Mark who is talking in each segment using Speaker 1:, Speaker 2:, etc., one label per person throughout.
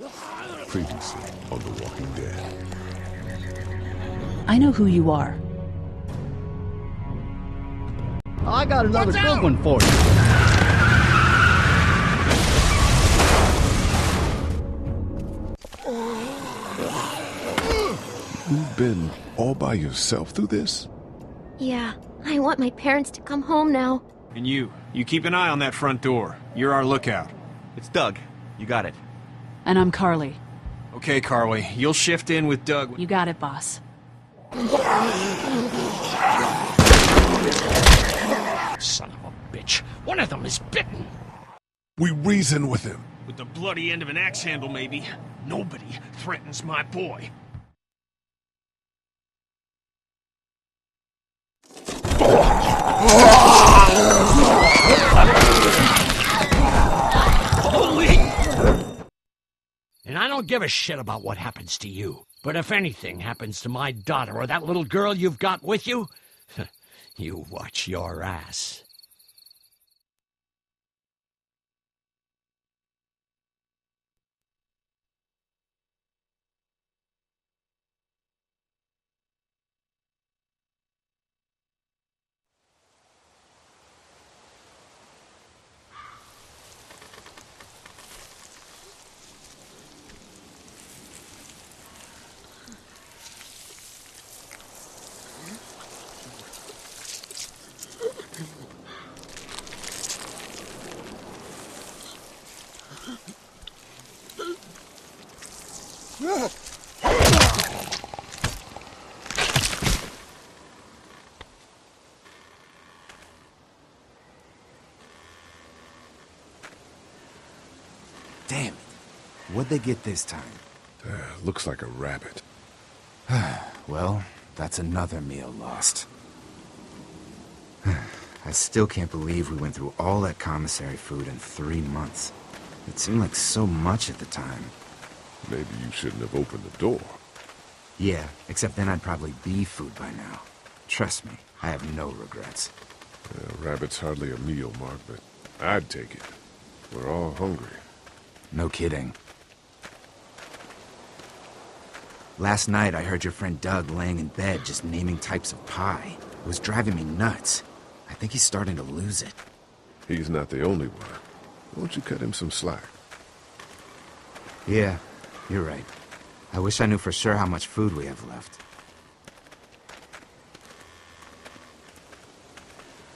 Speaker 1: Previously on The Walking Dead.
Speaker 2: I know who you are.
Speaker 3: I got another good one for you.
Speaker 1: You've been all by yourself through this?
Speaker 4: Yeah, I want my parents to come home now.
Speaker 5: And you, you keep an eye on that front door. You're our lookout.
Speaker 6: It's Doug. You got it.
Speaker 2: And I'm Carley.
Speaker 5: Okay, Carley, you'll shift in with Doug.
Speaker 2: You got it, boss.
Speaker 7: Son of a bitch. One of them is bitten.
Speaker 1: We reason with him.
Speaker 5: With the bloody end of an axe handle, maybe.
Speaker 7: Nobody threatens my boy. And I don't give a shit about what happens to you. But if anything happens to my daughter or that little girl you've got with you, you watch your ass.
Speaker 8: Damn it. What'd they get this time?
Speaker 1: Uh, looks like a rabbit.
Speaker 8: Well, that's another meal lost. I still can't believe we went through all that commissary food in three months. It seemed like so much at the time.
Speaker 1: Maybe you shouldn't have opened the door.
Speaker 8: Yeah, except then I'd probably be food by now. Trust me, I have no regrets.
Speaker 1: Uh, rabbit's hardly a meal, Mark, but I'd take it. We're all hungry.
Speaker 8: No kidding. Last night I heard your friend Doug laying in bed just naming types of pie. It was driving me nuts. I think he's starting to lose it.
Speaker 1: He's not the only one. Won't you cut him some slack?
Speaker 8: Yeah, you're right. I wish I knew for sure how much food we have left.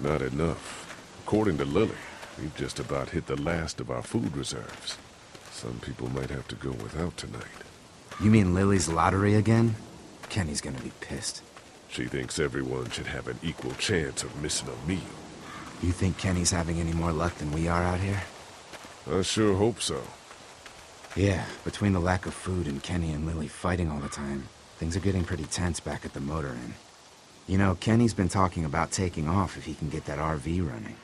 Speaker 1: Not enough. According to Lilly, we've just about hit the last of our food reserves. Some people might have to go without tonight.
Speaker 8: You mean Lilly's lottery again? Kenny's gonna be pissed.
Speaker 1: She thinks everyone should have an equal chance of missing a meal.
Speaker 8: You think Kenny's having any more luck than we are out here?
Speaker 1: I sure hope so.
Speaker 8: Yeah, between the lack of food and Kenny and Lilly fighting all the time, things are getting pretty tense back at the motor inn. You know, Kenny's been talking about taking off if he can get that RV running.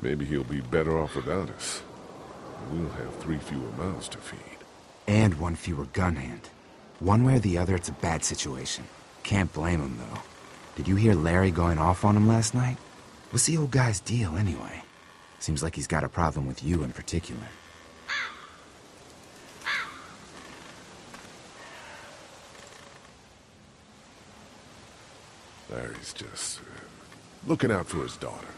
Speaker 1: Maybe he'll be better off without us. We'll have three fewer mouths to feed.
Speaker 8: And one fewer gun hand. One way or the other, it's a bad situation. Can't blame him, though. Did you hear Larry going off on him last night? What's the old guy's deal, anyway? Seems like he's got a problem with you in particular.
Speaker 1: Larry's just uh, looking out for his daughter.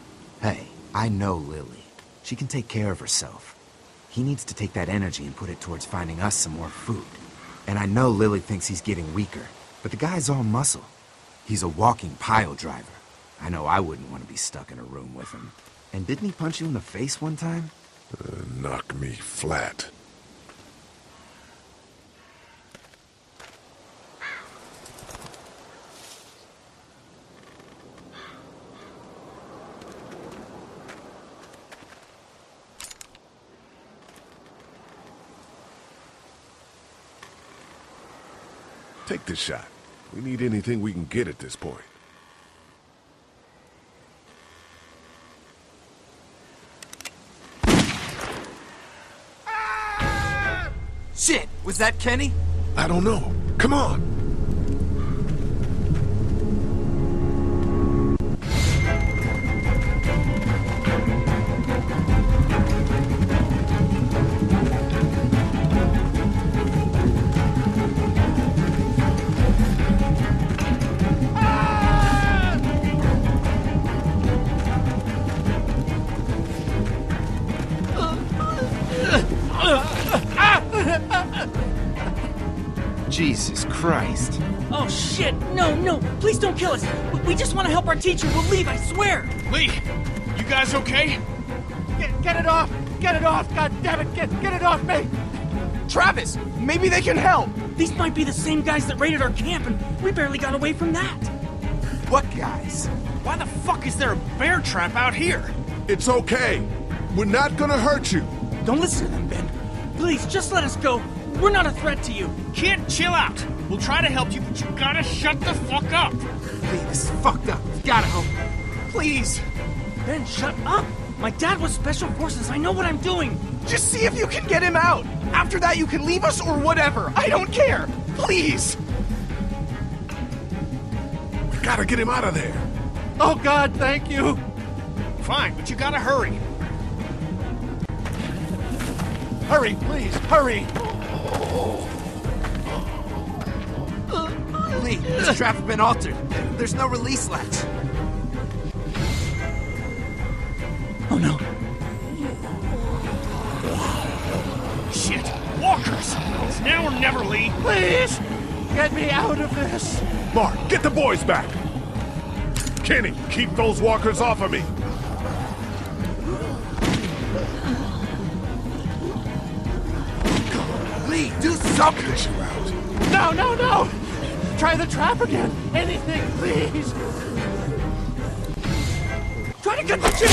Speaker 8: Hey, I know Lilly. She can take care of herself. He needs to take that energy and put it towards finding us some more food. And I know Lilly thinks he's getting weaker, but the guy's all muscle. He's a walking pile driver. I know I wouldn't want to be stuck in a room with him. And didn't he punch you in the face one time?
Speaker 1: Uh, knock me flat. Take the shot. We need anything we can get at this point.
Speaker 8: Shit! Was that Kenny?
Speaker 1: I don't know. Come on.
Speaker 8: Christ.
Speaker 9: Oh shit! No, no! Please don't kill us! We- We just want to help our teacher. We'll leave, I swear!
Speaker 5: Lee, you guys okay?
Speaker 3: Get, get it off! Get it off! God damn it! Get, get it off me!
Speaker 6: Travis, maybe they can help.
Speaker 9: These might be the same guys that raided our camp, and we barely got away from that.
Speaker 8: What guys?
Speaker 5: Why the fuck is there a bear trap out here?
Speaker 1: It's okay. We're not gonna hurt you.
Speaker 9: Don't listen to them, Ben. Please, just let us go. We're not a threat to you.
Speaker 5: Kid, chill out. We'll try to help you, but you gotta shut the fuck up.
Speaker 8: Lee, this is fucked up. You gotta help.
Speaker 6: Please,
Speaker 9: Ben, shut up! My dad was special forces. I know what I'm doing.
Speaker 6: just see if you can get him out. After that, you can leave us or whatever. I don't care. Please.
Speaker 1: We gotta get him out of there.
Speaker 3: Oh God, thank you!
Speaker 5: Fine, but you gotta hurry.
Speaker 3: Hurry, please, hurry!
Speaker 8: Lee, this trap's been altered. There's no release latch.
Speaker 9: Oh no.
Speaker 5: Shit, walkers. It's now or never, Lee.
Speaker 3: Please! Get me out of this!
Speaker 1: Mark, get the boys back. Kenny, keep those walkers off of me.
Speaker 8: Lee, do something!
Speaker 1: Get you out.
Speaker 3: No, no, no! Try the trap again! Anything, please!
Speaker 9: Try to get the chip!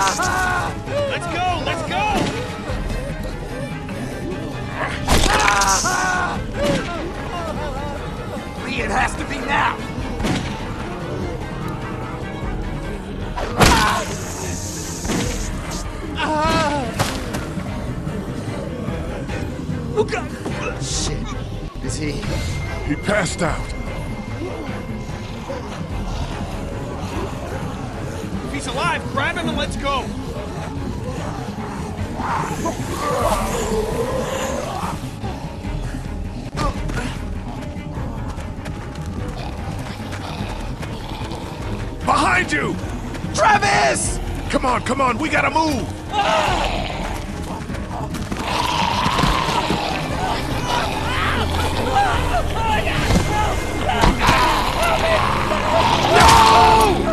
Speaker 5: Let's
Speaker 1: Behind you!
Speaker 6: Travis!
Speaker 1: Come on, come on, we gotta move! Get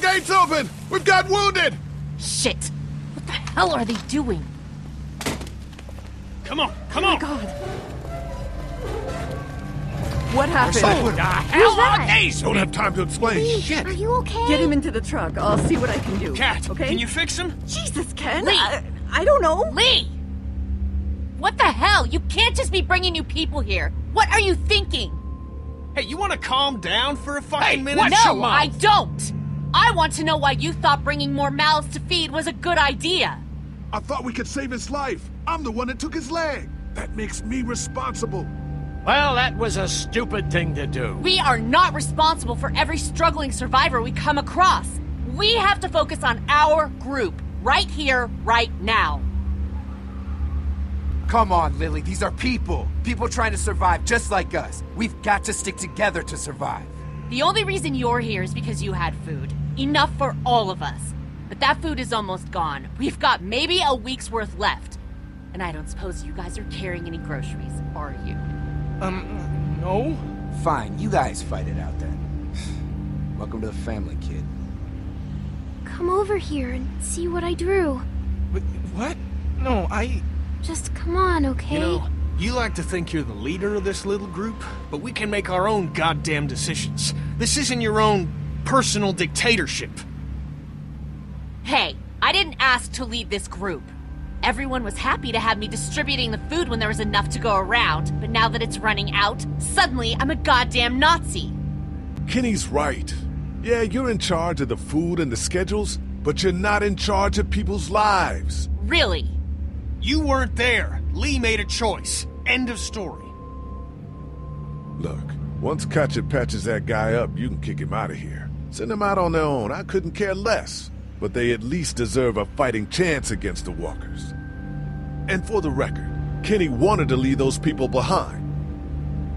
Speaker 1: gates open! We've got wounded!
Speaker 2: Shit! What the hell are they doing?
Speaker 5: Come on, come oh on. Oh god!
Speaker 10: What happened?
Speaker 5: What oh, the hell are these?
Speaker 1: Don't have time to explain.
Speaker 4: Shit. Are you okay?
Speaker 10: Get him into the truck. I'll see what I can do.
Speaker 5: Cat,
Speaker 10: okay?
Speaker 5: can you fix him?
Speaker 10: Jesus, Ken.
Speaker 2: Lee.
Speaker 10: I, I don't know.
Speaker 2: Lee! What the hell? You can't just be bringing new people here. What are you thinking?
Speaker 5: Hey, you want to calm down for a fucking
Speaker 2: Hey,
Speaker 5: minute?
Speaker 2: what? No, I don't. I want to know why you thought bringing more mouths to feed was a good idea.
Speaker 1: I thought we could save his life. I'm the one that took his leg. That makes me responsible.
Speaker 7: Well, that was a stupid thing to do.
Speaker 2: We are not responsible for every struggling survivor we come across. We have to focus on our group, right here, right now.
Speaker 6: Come on, Lilly. These are people. People trying to survive just like us. We've got to stick together to survive.
Speaker 2: The only reason you're here is because you had food. Enough for all of us. But that food is almost gone. We've got maybe a week's worth left. And I don't suppose you guys are carrying any groceries, are you?
Speaker 3: Um, no?
Speaker 6: Fine, you guys fight it out then. Welcome to the family, kid.
Speaker 4: Come over here and see what I drew.
Speaker 3: Wh- What? No, I.
Speaker 4: Just come on, okay?
Speaker 5: You know, you like to think you're the leader of this little group, but we can make our own goddamn decisions. This isn't your own personal dictatorship.
Speaker 2: Hey, I didn't ask to lead this group. Everyone was happy to have me distributing the food when there was enough to go around, but now that it's running out, suddenly I'm a goddamn Nazi.
Speaker 1: Kenny's right. Yeah, you're in charge of the food and the schedules, but you're not in charge of people's lives.
Speaker 2: Really?
Speaker 5: You weren't there. Lee made a choice. End of story.
Speaker 1: Look, once Katjaa patches that guy up, you can kick him out of here. Send them out on their own. I couldn't care less. But they at least deserve a fighting chance against the walkers. And for the record, Kenny wanted to leave those people behind.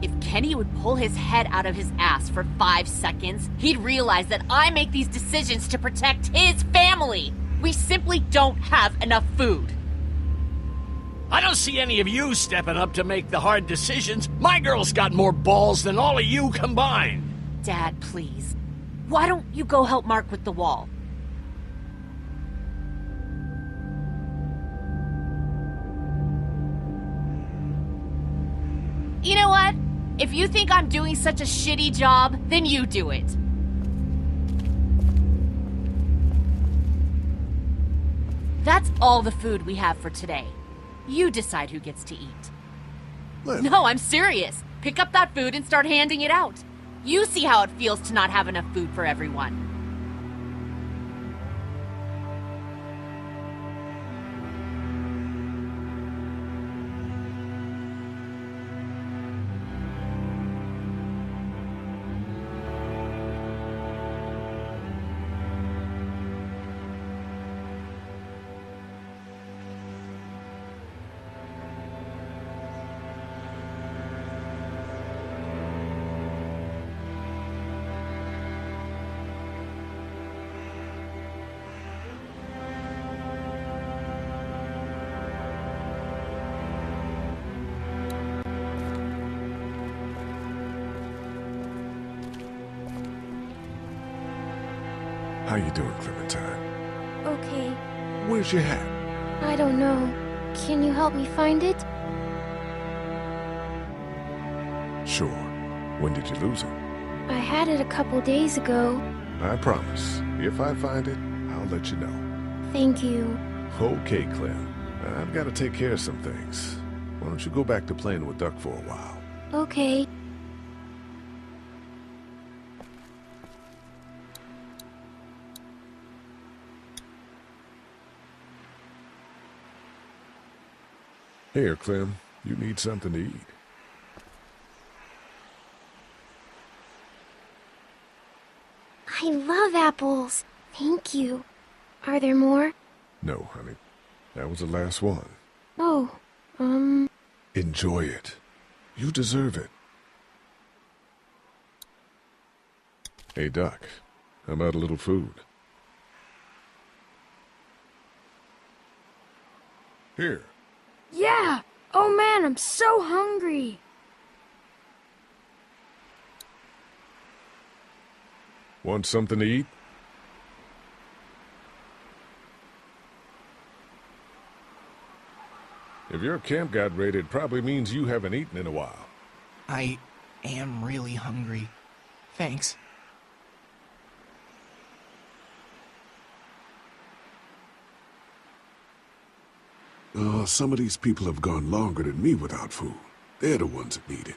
Speaker 2: If Kenny would pull his head out of his ass for five seconds, he'd realize that I make these decisions to protect his family. We simply don't have enough food.
Speaker 7: I don't see any of you stepping up to make the hard decisions. My girl's got more balls than all of you combined.
Speaker 2: Dad, please. Why don't you go help Mark with the wall? You know what? If you think I'm doing such a shitty job, then you do it. That's all the food we have for today. You decide who gets to eat. No, I'm serious. Pick up that food and start handing it out. You see how it feels to not have enough food for everyone.
Speaker 1: How you doing, Clementine?
Speaker 4: Okay.
Speaker 1: Where's your hat?
Speaker 4: I don't know. Can you help me find it?
Speaker 1: Sure. When did you lose it?
Speaker 4: I had it a couple days ago.
Speaker 1: I promise. If I find it, I'll let you know.
Speaker 4: Thank you.
Speaker 1: Okay, Clem. I've got to take care of some things. Why don't you go back to playing with Duck for a while?
Speaker 4: Okay.
Speaker 1: Here, Clem. You need something to eat.
Speaker 4: I love apples. Thank you. Are there more?
Speaker 1: No, honey. That was the last one.
Speaker 4: Oh, um,
Speaker 1: Enjoy it. You deserve it. Hey, Duck. How about a little food? Here.
Speaker 11: Yeah! Oh man, I'm so hungry!
Speaker 1: Want something to eat? If your camp got raided, probably means you haven't eaten in a while.
Speaker 3: I am really hungry. Thanks.
Speaker 1: Uh, some of these people have gone longer than me without food. They're the ones that need it.